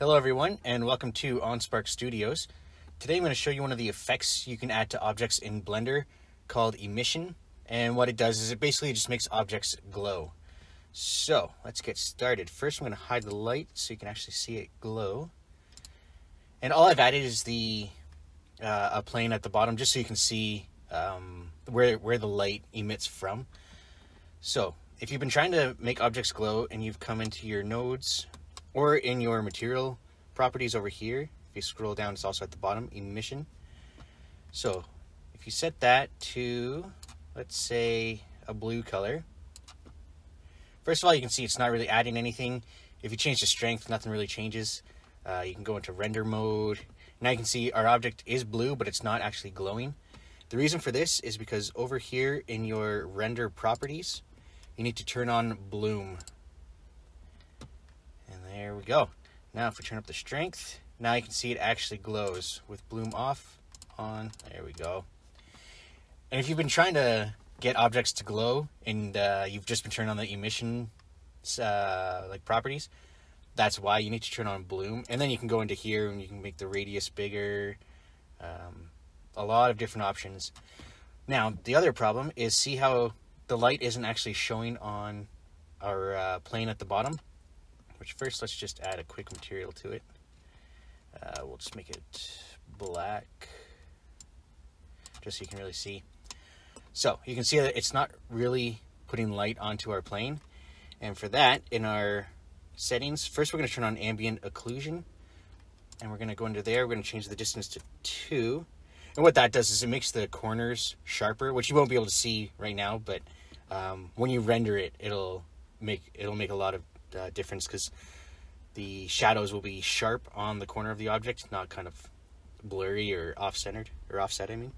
Hello everyone and welcome to OnSpark Studios. Today I'm going to show you one of the effects you can add to objects in Blender called emission and what it does is it basically just makes objects glow. So let's get started. First I'm going to hide the light so you can actually see it glow. And all I've added is the uh, a plane at the bottom just so you can see um, where, where the light emits from. So if you've been trying to make objects glow and you've come into your nodes or in your material properties over here, if you scroll down, it's also at the bottom, emission. So if you set that to, let's say, a blue color, first of all, you can see it's not really adding anything. If you change the strength, nothing really changes. Uh, you can go into render mode. Now you can see our object is blue, but it's not actually glowing. The reason for this is because over here in your render properties, you need to turn on bloom. There we go. Now if we turn up the strength, now you can see it actually glows with bloom off, on, there we go. And if you've been trying to get objects to glow and uh, you've just been turning on the emission uh, like properties, that's why you need to turn on bloom. And then you can go into here and you can make the radius bigger. Um, a lot of different options. Now, the other problem is see how the light isn't actually showing on our uh, plane at the bottom. Which first, let's just add a quick material to it. Uh, we'll just make it black, just so you can really see. So you can see that it's not really putting light onto our plane. And for that, in our settings, first we're going to turn on ambient occlusion. And we're going to go into there, we're going to change the distance to 2. And what that does is it makes the corners sharper, which you won't be able to see right now, but um, when you render it, it'll make it'll make a lot of uh, difference because the shadows will be sharp on the corner of the object, not kind of blurry or off-centered or offset. I mean,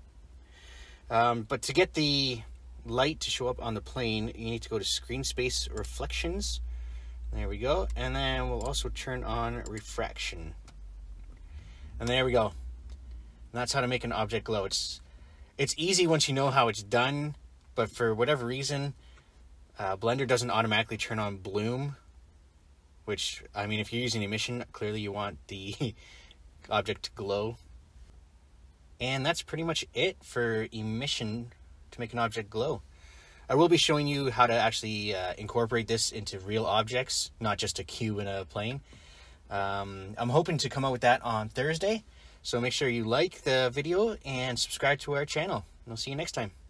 um, but to get the light to show up on the plane, you need to go to Screen Space Reflections. There we go, and then we'll also turn on Refraction. And there we go. And that's how to make an object glow. It's it's easy once you know how it's done but for whatever reason, uh, Blender doesn't automatically turn on bloom, which, I mean, if you're using emission, clearly you want the object to glow. And that's pretty much it for emission to make an object glow. I will be showing you how to actually uh, incorporate this into real objects, not just a cube in a plane. Um, I'm hoping to come out with that on Thursday, so make sure you like the video and subscribe to our channel. And I'll see you next time.